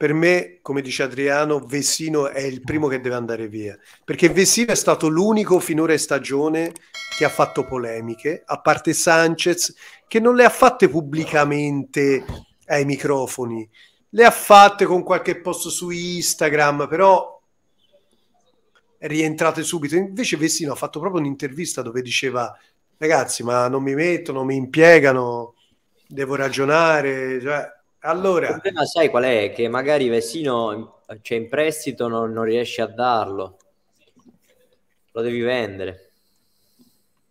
per me, come dice Adriano, Vessino è il primo che deve andare via, perché Vessino è stato l'unico finora in stagione che ha fatto polemiche, a parte Sanchez, che non le ha fatte pubblicamente ai microfoni, le ha fatte con qualche post su Instagram, però rientrate subito. Invece Vessino ha fatto proprio un'intervista dove diceva ragazzi, ma non mi mettono, mi impiegano, devo ragionare, cioè allora, il problema sai qual è? Che magari Vessino c'è cioè in prestito, non, non riesci a darlo, lo devi vendere.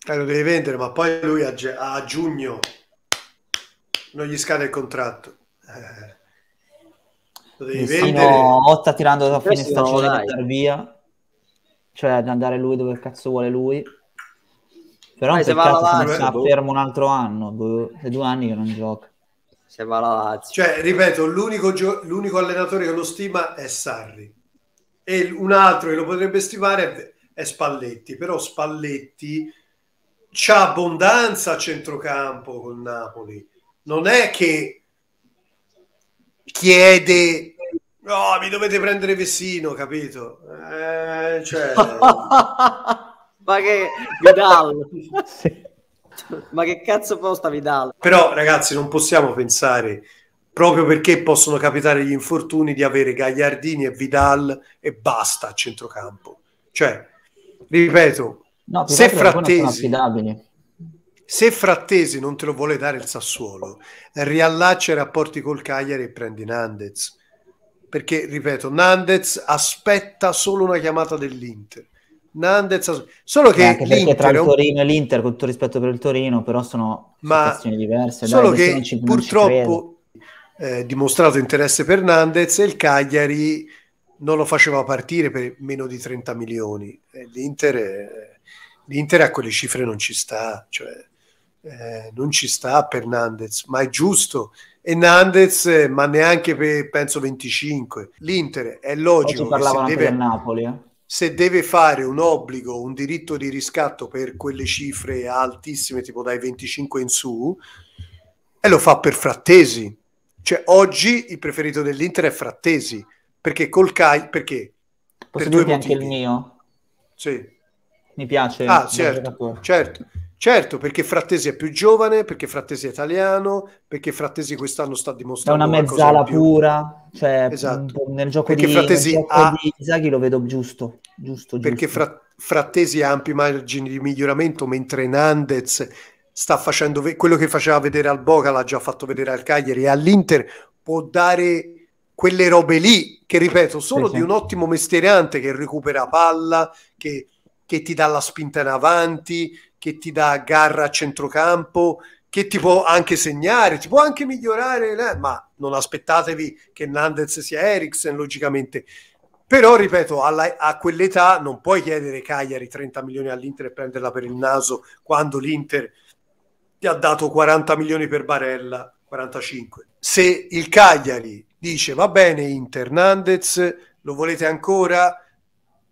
Eh, lo devi vendere, ma poi lui a, a giugno non gli scade il contratto. Eh, lo devi Vessino vendere. O sta tirando da fine stagione di andare via, cioè ad andare lui dove cazzo vuole lui. Però Dai, se va avanti, sta fermo un altro anno, due, due anni che non gioca se va la Lazio. Cioè, ripeto, l'unico, gio- l'unico allenatore che lo stima è Sarri e un altro che lo potrebbe stimare è, Spalletti, però Spalletti c'ha abbondanza a centrocampo con Napoli. Non è che chiede no, mi dovete prendere Vessino, capito? Eh, cioè... Ma che Vidal. sì. Ma che cazzo posta Vidal? Però ragazzi non possiamo pensare proprio perché possono capitare gli infortuni di avere Gagliardini e Vidal e basta a centrocampo. Cioè, ripeto, no, se Frattesi se Frattesi non te lo vuole dare il Sassuolo, riallaccia i rapporti col Cagliari e prendi Nandez. Perché, ripeto, Nandez aspetta solo una chiamata dell'Inter Nandez, solo che anche perché tra il Torino e l'Inter, con tutto rispetto per il Torino, però sono Ma situazioni diverse. Solo Dai, che purtroppo eh, dimostrato interesse per Nandez e il Cagliari non lo faceva partire per meno di 30 milioni. L'Inter, eh, l'Inter a quelle cifre non ci sta, cioè eh, non ci sta per Nandez, ma è giusto. E Nandez, ma neanche per penso 25. L'Inter è logico. Oggi parlavano anche deve... del Napoli. Eh? Se deve fare un obbligo, un diritto di riscatto per quelle cifre altissime, tipo dai 25 in su, e lo fa per Frattesi. Cioè, oggi il preferito dell'Inter è Frattesi, perché col Cai, perché? Posso per due anche il mio? Sì. Mi piace. Ah, certo, certo. Certo, perché Frattesi è più giovane, perché Frattesi è italiano, perché Frattesi quest'anno sta dimostrando... È una mezzala pura, cioè esatto. nel gioco, perché di, Frattesi nel ha... di Isaghi lo vedo giusto. giusto perché giusto. Fra... Frattesi ha ampi margini di miglioramento, mentre Nandez sta facendo ve... quello che faceva vedere al Boca, l'ha già fatto vedere al Cagliari, e all'Inter può dare quelle robe lì, che ripeto, sono sì, di sì. un ottimo mestierante che recupera palla, che, che ti dà la spinta in avanti, che ti dà garra a centrocampo, che ti può anche segnare, ti può anche migliorare, eh? ma non aspettatevi che Nandez sia Eriksen, logicamente. Però, ripeto, alla, a quell'età non puoi chiedere Cagliari 30 milioni all'Inter e prenderla per il naso quando l'Inter ti ha dato 40 milioni per Barella, 45. Se il Cagliari dice va bene Inter, Nandez, lo volete ancora?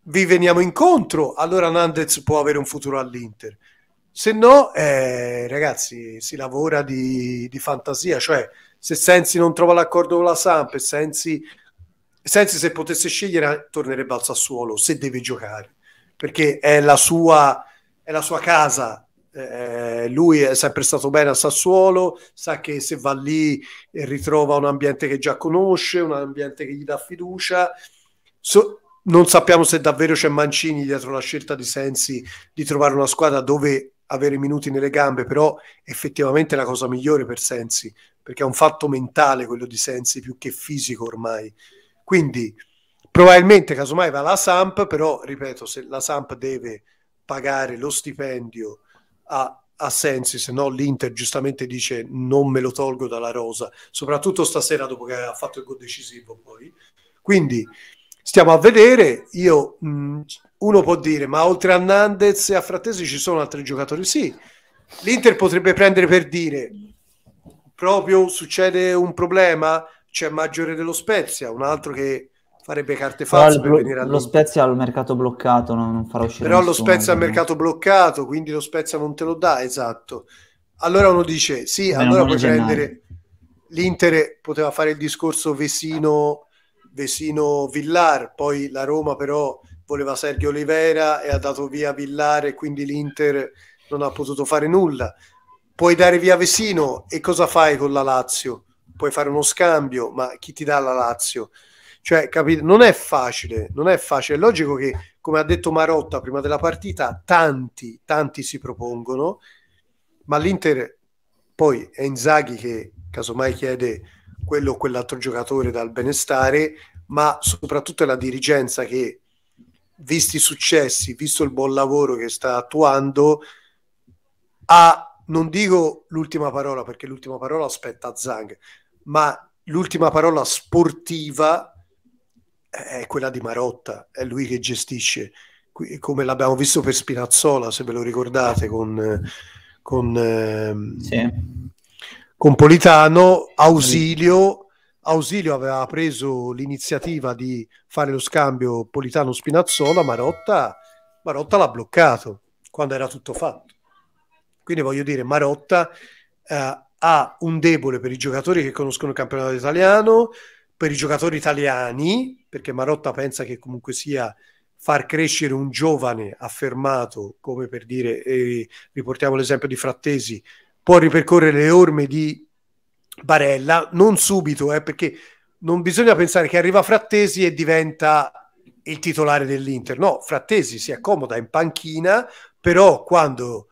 Vi veniamo incontro, allora Nandez può avere un futuro all'Inter se no, eh, ragazzi, si lavora di, di, fantasia, cioè se Sensi non trova l'accordo con la Samp Sensi, Sensi se potesse scegliere tornerebbe al Sassuolo se deve giocare, perché è la sua, è la sua casa, eh, lui è sempre stato bene a Sassuolo, sa che se va lì ritrova un ambiente che già conosce, un ambiente che gli dà fiducia. So, non sappiamo se davvero c'è Mancini dietro la scelta di Sensi di trovare una squadra dove avere minuti nelle gambe, però effettivamente è la cosa migliore per Sensi, perché è un fatto mentale quello di Sensi più che fisico ormai. Quindi probabilmente casomai va alla Samp, però ripeto, se la Samp deve pagare lo stipendio a, a Sensi, se no l'Inter giustamente dice non me lo tolgo dalla rosa, soprattutto stasera dopo che ha fatto il gol decisivo poi. Quindi stiamo a vedere, io mh, uno può dire, ma oltre a Nandez e a Frattesi ci sono altri giocatori? Sì, l'Inter potrebbe prendere per dire, proprio succede un problema, c'è Maggiore dello Spezia, un altro che farebbe carte false per venire Lo Spezia ha il mercato bloccato, no? non farà uscire Però lo Spezia ha il mercato bloccato, quindi lo Spezia non te lo dà, esatto. Allora uno dice, sì, Beh, allora puoi prendere... L'Inter poteva fare il discorso Vesino Vesino Villar, poi la Roma però voleva Sergio Oliveira e ha dato via Villar e quindi l'Inter non ha potuto fare nulla. Puoi dare via Vesino e cosa fai con la Lazio? Puoi fare uno scambio, ma chi ti dà la Lazio? Cioè, capite? Non è facile, non è facile. È logico che, come ha detto Marotta prima della partita, tanti, tanti si propongono, ma l'Inter poi è Inzaghi che casomai chiede quello o quell'altro giocatore dal benestare, ma soprattutto è la dirigenza che, visti i successi, visto il buon lavoro che sta attuando, ha, non dico l'ultima parola perché l'ultima parola aspetta Zang, ma l'ultima parola sportiva è quella di Marotta, è lui che gestisce, come l'abbiamo visto per Spinazzola, se ve lo ricordate, con, con, ehm, sì. con Politano, Ausilio. Ausilio aveva preso l'iniziativa di fare lo scambio Politano-Spinazzola, Marotta, Marotta l'ha bloccato quando era tutto fatto. Quindi voglio dire, Marotta eh, ha un debole per i giocatori che conoscono il campionato italiano, per i giocatori italiani, perché Marotta pensa che comunque sia far crescere un giovane affermato, come per dire, eh, riportiamo l'esempio di Frattesi, può ripercorrere le orme di Barella, non subito, eh, perché non bisogna pensare che arriva Frattesi e diventa il titolare dell'Inter. No, Frattesi si accomoda in panchina, però quando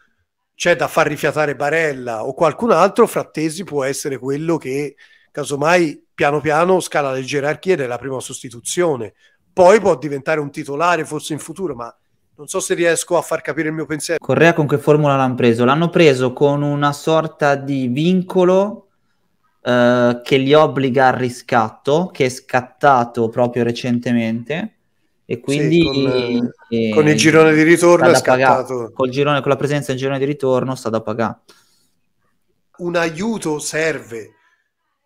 c'è da far rifiatare Barella o qualcun altro, Frattesi può essere quello che casomai piano piano scala le gerarchie della prima sostituzione. Poi può diventare un titolare forse in futuro, ma non so se riesco a far capire il mio pensiero. Correa con che formula l'hanno preso? L'hanno preso con una sorta di vincolo eh, che li obbliga al riscatto, che è scattato proprio recentemente. E quindi sì, con, eh, con, il girone di ritorno è scattato. Col girone, con la presenza in girone di ritorno sta da pagare. Un aiuto serve.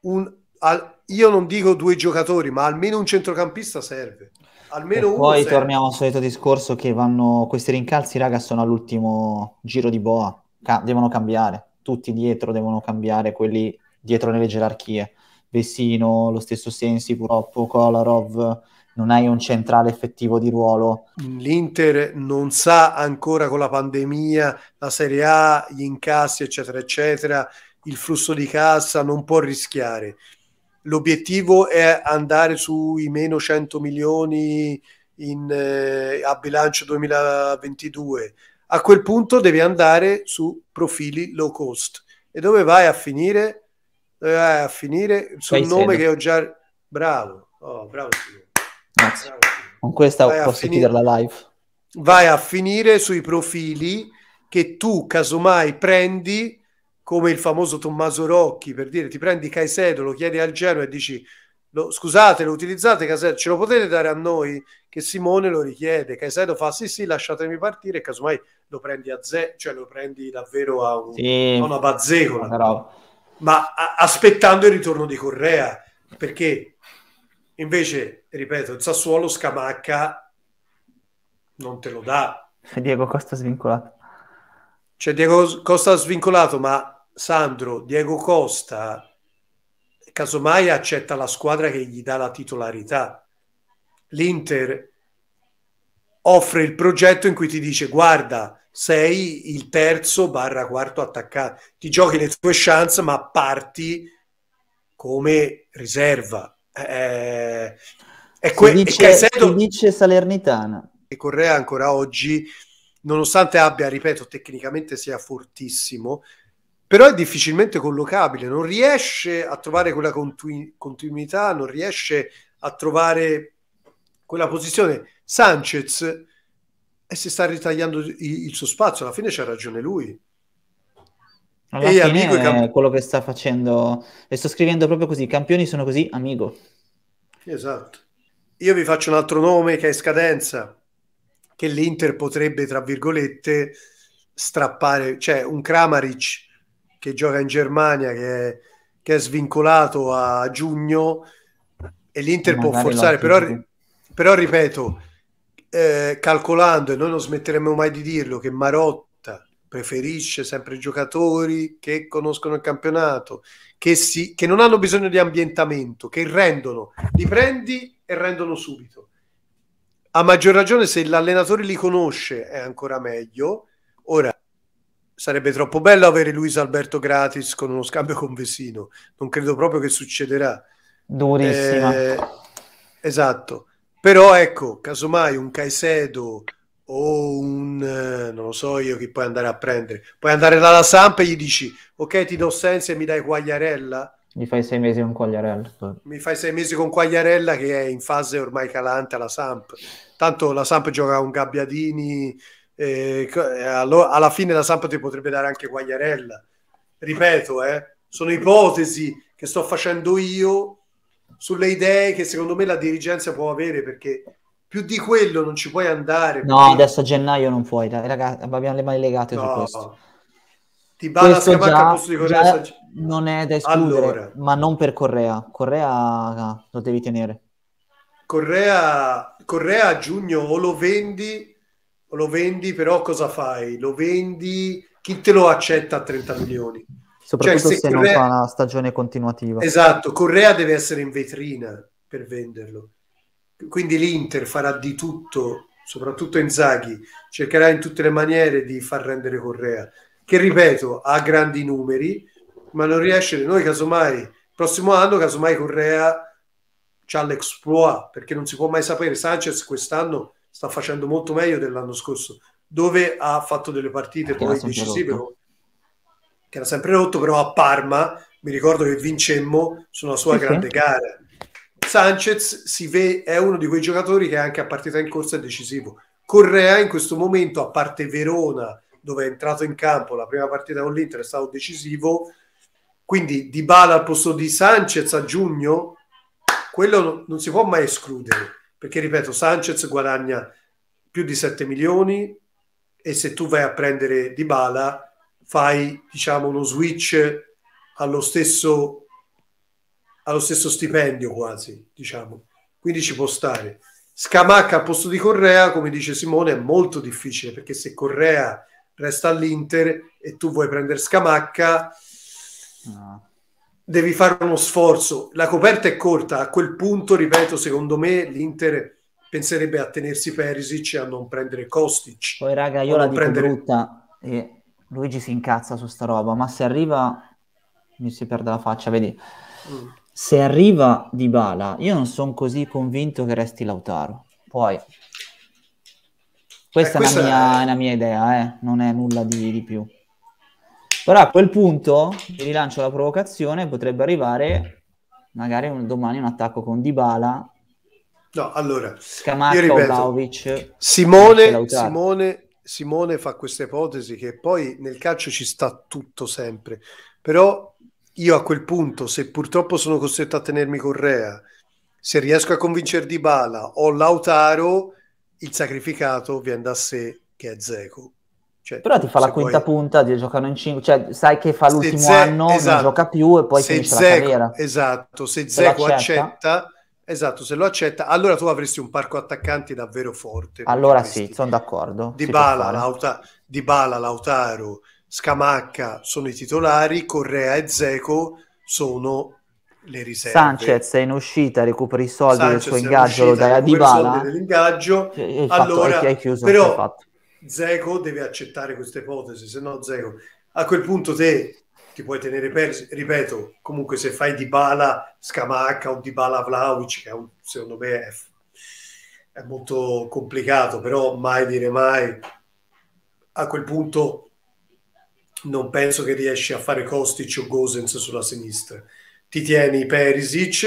Un, al, io non dico due giocatori, ma almeno un centrocampista serve. Almeno poi serve. torniamo al solito discorso che vanno questi rincalzi, raga, sono all'ultimo giro di boa, Ca- devono cambiare. Tutti dietro devono cambiare, quelli dietro nelle gerarchie. Vessino, lo stesso Sensi, purtroppo, Kolarov, non hai un centrale effettivo di ruolo. L'Inter non sa ancora con la pandemia, la Serie A, gli incassi, eccetera, eccetera, il flusso di cassa, non può rischiare l'obiettivo è andare sui meno 100 milioni in, eh, a bilancio 2022. A quel punto devi andare su profili low cost. E dove vai a finire? Dove vai a finire sul nome che ho già... Bravo, oh, bravo Grazie. Bravo. Con questa vai posso finire... chiudere la live. Vai a finire sui profili che tu casomai prendi come il famoso Tommaso Rocchi, per dire ti prendi Caicedo, lo chiedi al Genoa e dici lo, scusate, lo utilizzate Caicedo, ce lo potete dare a noi? Che Simone lo richiede, Caicedo fa sì sì, lasciatemi partire e casomai lo prendi a ze, cioè lo prendi davvero a, un, sì, a una bazzecola, però... ma aspettando il ritorno di Correa, perché invece, ripeto, il Sassuolo Scamacca non te lo dà. Diego Costa svincolato. Cioè Diego Costa svincolato, ma Sandro, Diego Costa, casomai accetta la squadra che gli dà la titolarità. L'Inter offre il progetto in cui ti dice guarda, sei il terzo barra quarto attaccante, ti giochi le tue chance ma parti come riserva. Eh, è que- si dice, Caicedo, dice Salernitana. E Correa ancora oggi, nonostante abbia, ripeto, tecnicamente sia fortissimo, però è difficilmente collocabile, non riesce a trovare quella continu- continuità, non riesce a trovare quella posizione. Sanchez e si sta ritagliando il, suo spazio, alla fine c'ha ragione lui. Alla e amico è camp- quello che sta facendo, e sto scrivendo proprio così, i campioni sono così, amico. Esatto. Io vi faccio un altro nome che è scadenza, che l'Inter potrebbe, tra virgolette, strappare, cioè un Kramaric che gioca in Germania, che è, che è svincolato a giugno e l'Inter può forzare, però, però, ripeto, eh, calcolando, e noi non smetteremo mai di dirlo, che Marotta preferisce sempre giocatori che conoscono il campionato, che, si, che non hanno bisogno di ambientamento, che rendono, li prendi e rendono subito. A maggior ragione se l'allenatore li conosce è ancora meglio. Ora, sarebbe troppo bello avere Luis Alberto gratis con uno scambio con Vesino. Non credo proprio che succederà. Durissima. Eh, esatto. Però ecco, casomai un Caicedo o un eh, non lo so io chi puoi andare a prendere. Puoi andare dalla Samp e gli dici ok ti do senso e mi dai Quagliarella mi fai sei mesi con Quagliarella. Mi fai sei mesi con Quagliarella che è in fase ormai calante alla Samp. Tanto la Samp gioca con Gabbiadini, eh, alla fine la Samp ti potrebbe dare anche Quagliarella. Ripeto, eh, sono ipotesi che sto facendo io sulle idee che secondo me la dirigenza può avere perché più di quello non ci puoi andare. No, perché... adesso a gennaio non puoi, ragazzi, abbiamo le mani legate no, su questo. Ti balla Scamacca al posto di Correa non è da escludere, allora, ma non per Correa. Correa lo devi tenere. Correa, Correa a giugno o lo vendi o lo vendi, però cosa fai? Lo vendi, chi te lo accetta a 30 milioni? Soprattutto cioè, se, se Correa... non fa una stagione continuativa. Esatto, Correa deve essere in vetrina per venderlo. Quindi l'Inter farà di tutto, soprattutto Inzaghi, cercherà in tutte le maniere di far rendere Correa che ripeto ha grandi numeri, ma non riesce. Noi, casomai, prossimo anno, casomai Correa c'ha l'exploit perché non si può mai sapere. Sanchez quest'anno sta facendo molto meglio dell'anno scorso, dove ha fatto delle partite poi decisive, rotto. Che era sempre rotto, però a Parma mi ricordo che vincemmo su una sua sì, grande sì. gara. Sanchez si ve- è uno di quei giocatori che anche a partita in corsa è decisivo. Correa in questo momento, a parte Verona, dove è entrato in campo la prima partita con l'Inter è stato decisivo quindi Di Bala al posto di Sanchez a giugno quello non, non si può mai escludere perché ripeto Sanchez guadagna più di 7 milioni e se tu vai a prendere Di Bala fai diciamo uno switch allo stesso allo stesso stipendio quasi diciamo quindi ci può stare Scamacca al posto di Correa come dice Simone è molto difficile perché se Correa resta all'Inter e tu vuoi prendere Scamacca, no. devi fare uno sforzo. La coperta è corta, a quel punto, ripeto, secondo me l'Inter penserebbe a tenersi Perisic e a non prendere Kostic. Poi raga, io la dico prendere... brutta e Luigi si incazza su sta roba, ma se arriva mi si perde la faccia, vedi. Mm. Se arriva Di Bala, io non sono così convinto che resti Lautaro. Poi questa, eh, è, una mia, è... una mia, idea, eh? non è nulla di, di più. Però a quel punto, vi rilancio la provocazione, potrebbe arrivare magari un, domani un attacco con Dybala, No, allora, Scamacca ripeto, Vlaovic, Simone, Simone, Simone fa questa ipotesi che poi nel calcio ci sta tutto sempre, però io a quel punto, se purtroppo sono costretto a tenermi Correa, se riesco a convincere Dybala o Lautaro, il sacrificato viene da sé che è Zeco. Cioè, Però ti fa la quinta poi... punta di giocare in 5, cioè sai che fa l'ultimo Ze... anno, esatto. non gioca più e poi se finisce Zeco, la carriera. Esatto, se, se Zeco accetta, esatto, se lo accetta, allora tu avresti un parco attaccanti davvero forte. Allora sì, sono d'accordo. Di Bala, Lauta... Di Bala, Lautaro, Scamacca sono i titolari, Correa e Zeco sono le riserve. Sanchez è in uscita, recuperi i soldi Sanchez del suo ingaggio, lo dai a Dybala. dell'ingaggio. E allora, hai chiuso però Zeco deve accettare questa ipotesi, se no Zeco a quel punto te ti puoi tenere perso, ripeto, comunque se fai Dybala Scamacca o Dybala Vlaovic, che un, secondo me è, è molto complicato, però mai dire mai, a quel punto non penso che riesci a fare Kostic o Gosens sulla sinistra. Ti tieni Perisic,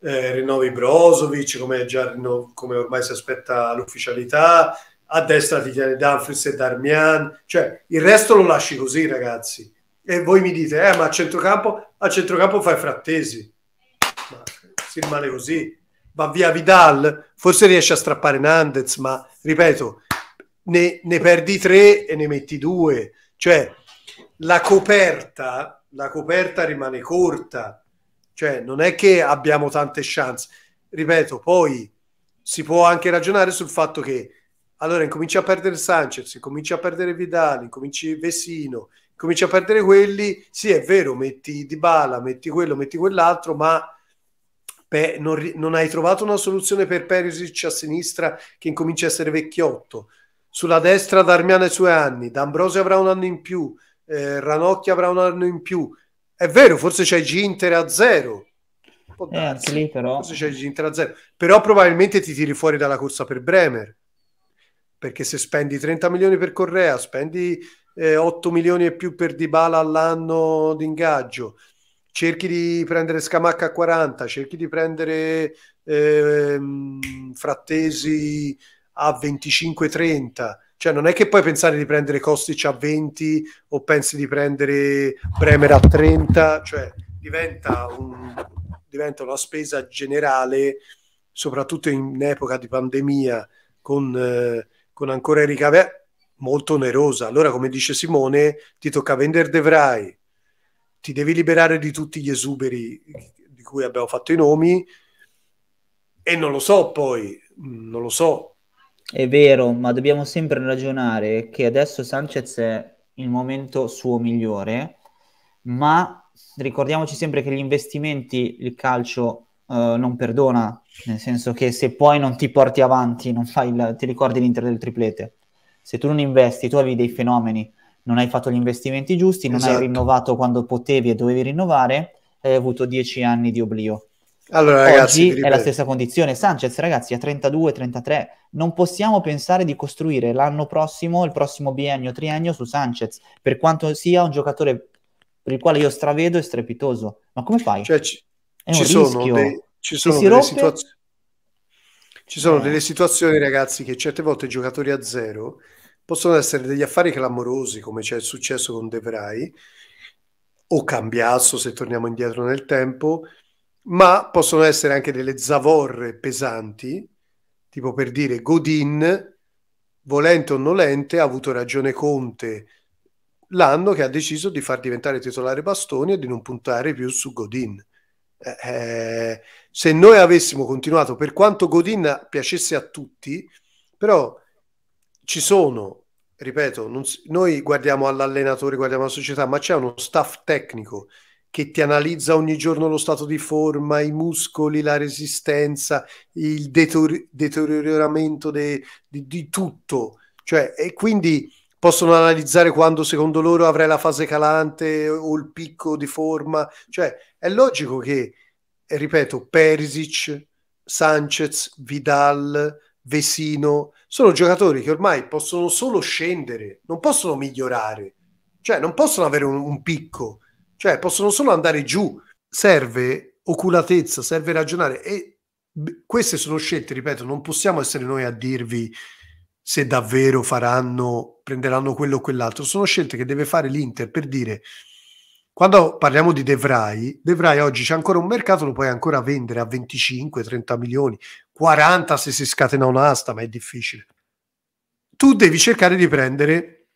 eh, rinnovi Brozovic come, già, come ormai si aspetta l'ufficialità, a destra ti tieni Dumfries e Darmian, cioè il resto lo lasci così ragazzi. E voi mi dite, eh, ma a centrocampo, a centrocampo fai frattesi. Ma si rimane così. Va via Vidal, forse riesce a strappare Nandez, ma ripeto, ne, ne perdi tre e ne metti due. Cioè, la coperta la coperta rimane corta, cioè non è che abbiamo tante chance. Ripeto, poi si può anche ragionare sul fatto che allora incominci a perdere Sanchez, incominci a perdere Vidal, incominci Vesino, incominci a perdere quelli, sì è vero, metti Di Bala, metti quello, metti quell'altro, ma Pe- non, non, hai trovato una soluzione per Perisic a sinistra che incomincia a essere vecchiotto. Sulla destra Darmian i suoi anni, D'Ambrosio avrà un anno in più, eh, Ranocchi avrà un anno in più. È vero, forse c'è Ginter a zero. Eh, anche lì però. Forse c'è Ginter a zero. Però probabilmente ti tiri fuori dalla corsa per Bremer. Perché se spendi 30 milioni per Correa, spendi eh, 8 milioni e più per Dybala all'anno di ingaggio, cerchi di prendere Scamacca a 40, cerchi di prendere eh, Frattesi a 25-30. Cioè, non è che puoi pensare di prendere Kostic a 20 o pensi di prendere Bremer a 30, cioè diventa, un, diventa una spesa generale, soprattutto in epoca di pandemia, con, eh, con ancora i ricavi molto onerosa. Allora, come dice Simone, ti tocca vendere De Vrij, ti devi liberare di tutti gli esuberi di cui abbiamo fatto i nomi e non lo so poi, non lo so. È vero, ma dobbiamo sempre ragionare che adesso Sanchez è il momento suo migliore, ma ricordiamoci sempre che gli investimenti il calcio uh, non perdona, nel senso che se poi non ti porti avanti, non fai il, ti ricordi l'Inter del triplete. Se tu non investi, tu avevi dei fenomeni, non hai fatto gli investimenti giusti, non esatto. hai rinnovato quando potevi e dovevi rinnovare, hai avuto dieci anni di oblio. Allora, ragazzi, Oggi è la stessa condizione. Sanchez, ragazzi, ha 32-33. Non possiamo pensare di costruire l'anno prossimo, il prossimo biennio, triennio su Sanchez, per quanto sia un giocatore per il quale io stravedo e strepitoso. Ma come fai? Cioè, ci, ci sono, dei, ci sono delle situazioni. Ci sono eh. delle situazioni, ragazzi, che certe volte i giocatori a zero possono essere degli affari clamorosi, come c'è successo con De Vrij, o Cambiasso, se torniamo indietro nel tempo, ma possono essere anche delle zavorre pesanti, tipo per dire Godin, volente o nolente, ha avuto ragione Conte l'anno che ha deciso di far diventare titolare Bastoni e di non puntare più su Godin. Eh, eh se noi avessimo continuato, per quanto Godin piacesse a tutti, però ci sono, ripeto, non, noi guardiamo all'allenatore, guardiamo alla società, ma c'è uno staff tecnico che ti analizza ogni giorno lo stato di forma, i muscoli, la resistenza, il deterior- deterioramento de- di, di tutto. Cioè, e quindi possono analizzare quando secondo loro avrai la fase calante o il picco di forma. Cioè, è logico che, ripeto, Perisic, Sanchez, Vidal, Vesino, sono giocatori che ormai possono solo scendere, non possono migliorare, cioè non possono avere un, un picco, cioè possono solo andare giù. Serve oculatezza, serve ragionare e queste sono scelte, ripeto, non possiamo essere noi a dirvi se davvero faranno, prenderanno quello o quell'altro, sono scelte che deve fare l'Inter per dire quando parliamo di De Vrij, De Vrij oggi c'è ancora un mercato, lo puoi ancora vendere a 25-30 milioni, 40 se si scatena un'asta, ma è difficile. Tu devi cercare di prendere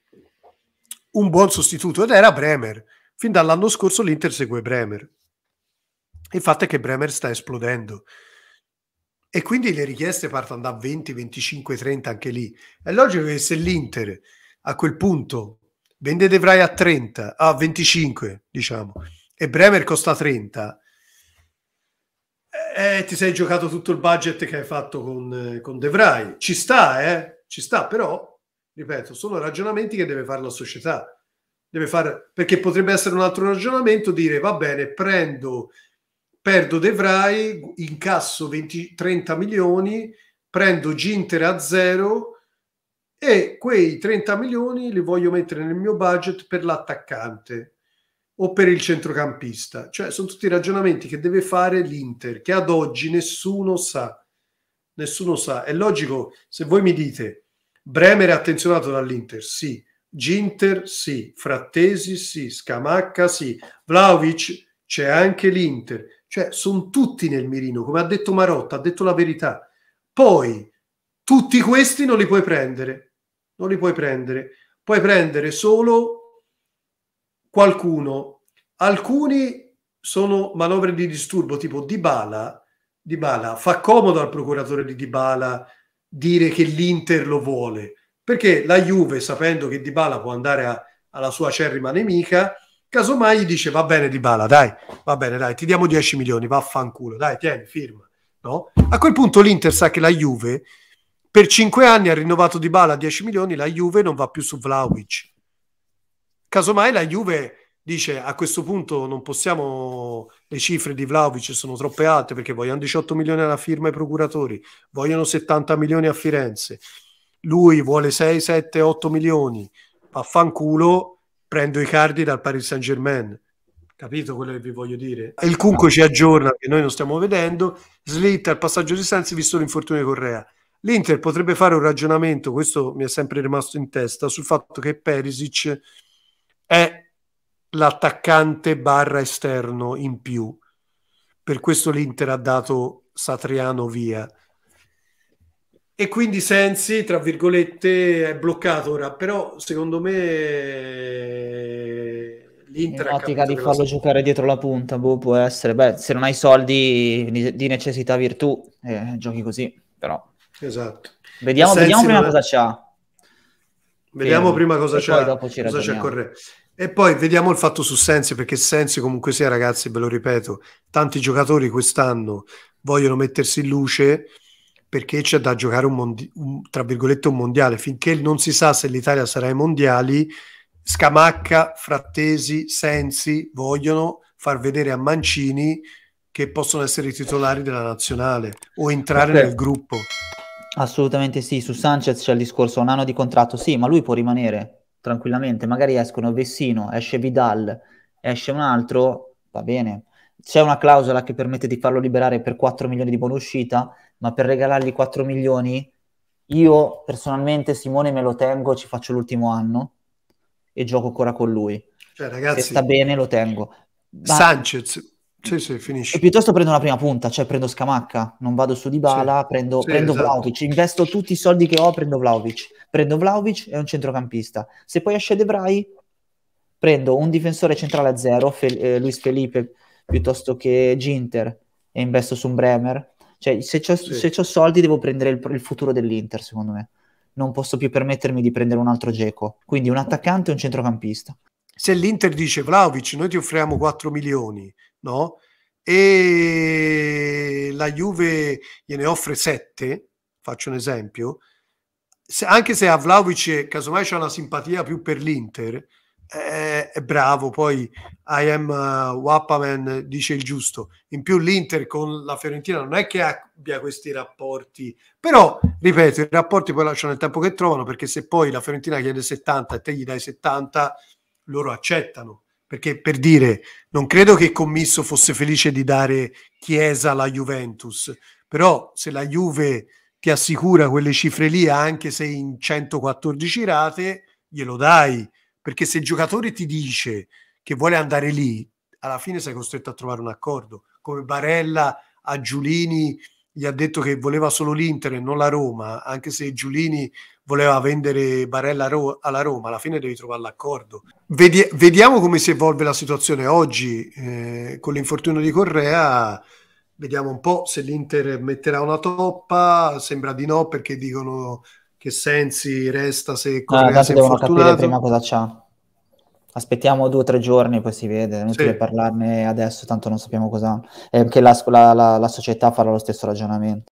un buon sostituto ed era Bremer. Fin dall'anno scorso l'Inter segue Bremer. Il fatto è che Bremer sta esplodendo. E quindi le richieste partono da 20, 25, 30 anche lì. È logico che se l'Inter a quel punto vende De Vrij a 30, a 25, diciamo, e Bremer costa 30, eh, ti sei giocato tutto il budget che hai fatto con, con De Vrij. Ci sta, eh? Ci sta, però, ripeto, sono ragionamenti che deve fare la società. Deve fare, perché potrebbe essere un altro ragionamento dire, va bene, prendo, perdo De Vrij, incasso 20, 30 milioni, prendo Ginter a zero e quei 30 milioni li voglio mettere nel mio budget per l'attaccante o per il centrocampista. Cioè, sono tutti ragionamenti che deve fare l'Inter, che ad oggi nessuno sa. Nessuno sa. È logico, se voi mi dite Bremer è attenzionato dall'Inter, sì. Ginter, sì. Frattesi, sì. Scamacca, sì. Vlaovic, c'è anche l'Inter. Cioè, sono tutti nel mirino, come ha detto Marotta, ha detto la verità. Poi, tutti questi non li puoi prendere non li puoi prendere. Puoi prendere solo qualcuno. Alcuni sono manovre di disturbo, tipo Dybala. Dybala fa comodo al procuratore di Dybala dire che l'Inter lo vuole, perché la Juve, sapendo che Dybala può andare a, alla sua acerrima nemica, Casomai gli dice va bene Di Bala, dai, va bene, dai, ti diamo 10 milioni, vaffanculo, dai, tieni, firma. No? A quel punto l'Inter sa che la Juve per 5 anni ha rinnovato Di Bala a 10 milioni, la Juve non va più su Vlaovic. Casomai la Juve dice a questo punto non possiamo, le cifre di Vlaovic sono troppe alte perché vogliono 18 milioni alla firma ai procuratori, vogliono 70 milioni a Firenze, lui vuole 6, 7, 8 milioni, vaffanculo, prendo i cardi dal Paris Saint Germain. Capito quello che vi voglio dire? Il Cunco ci aggiorna che noi non stiamo vedendo, slitta il passaggio di Sensi visto l'infortunio di Correa. L'Inter potrebbe fare un ragionamento, questo mi è sempre rimasto in testa, sul fatto che Perisic è l'attaccante barra esterno in più. Per questo l'Inter ha dato Satriano via. E quindi Sensi, tra virgolette, è bloccato ora, però secondo me l'Inter... In ottica di farlo giocare dietro la punta, boh, può essere. Beh, se non hai soldi di necessità virtù, eh, giochi così, però... Esatto. Vediamo, vediamo prima è... cosa c'ha. Vediamo e, prima cosa c'è. Cosa c'è Correa. E poi vediamo il fatto su Sensi, perché Sensi comunque sia, ragazzi, ve lo ripeto, tanti giocatori quest'anno vogliono mettersi in luce perché c'è da giocare un, mondi- un, tra virgolette un mondiale. Finché non si sa se l'Italia sarà ai mondiali, Scamacca, Frattesi, Sensi vogliono far vedere a Mancini che possono essere i titolari della nazionale o entrare okay. nel gruppo. Assolutamente sì, su Sanchez c'è il discorso un anno di contratto, sì, ma lui può rimanere tranquillamente, magari escono Vessino, esce Vidal, esce un altro, va bene. C'è una clausola che permette di farlo liberare per 4 milioni di buona uscita, ma per regalargli 4 milioni, io personalmente Simone me lo tengo, ci faccio l'ultimo anno e gioco ancora con lui. Cioè, ragazzi, Se sta bene lo tengo. Ma... Sanchez, sì, sì, finisce. E piuttosto prendo la prima punta, cioè prendo Scamacca, non vado su di bala, sì, prendo, sì, prendo esatto. Vlaovic, investo tutti i soldi che ho, prendo Vlaovic. Prendo Vlaovic e un centrocampista. Se poi esce De Vrij, prendo un difensore centrale a zero, Fe- eh, Luis Felipe, piuttosto che Ginter, e investo su un Bremer. Cioè, se ho sì. soldi devo prendere il, il, futuro dell'Inter, secondo me. Non posso più permettermi di prendere un altro Geco. Quindi un attaccante e un centrocampista. Se l'Inter dice Vlaovic, noi ti offriamo 4 milioni, no? E la Juve gliene offre 7, faccio un esempio, se, anche se a Vlaovic casomai c'è una simpatia più per l'Inter, è, è bravo, poi I am uh, Wappaman dice il giusto. In più l'Inter con la Fiorentina non è che abbia questi rapporti, però ripeto, i rapporti poi lasciano il tempo che trovano perché se poi la Fiorentina chiede 70 e te gli dai 70, loro accettano perché per dire, non credo che commisso fosse felice di dare Chiesa alla Juventus, però se la Juve ti assicura quelle cifre lì, anche se in 114 rate, glielo dai, perché se il giocatore ti dice che vuole andare lì, alla fine sei costretto a trovare un accordo, come Barella a Giulini gli ha detto che voleva solo l'Inter e non la Roma, anche se Giulini voleva vendere Barella alla Roma, alla fine devi trovare l'accordo. Vedi- vediamo come si evolve la situazione oggi eh, con l'infortunio di Correa. Vediamo un po' se l'Inter metterà una toppa, sembra di no perché dicono che Sensi resta se Correa si è devono capire prima cosa c'ha. Aspettiamo due o tre giorni, poi si vede. Non sì. parlarne adesso, tanto non sappiamo cosa. È che la, la, la, la società farà lo stesso ragionamento.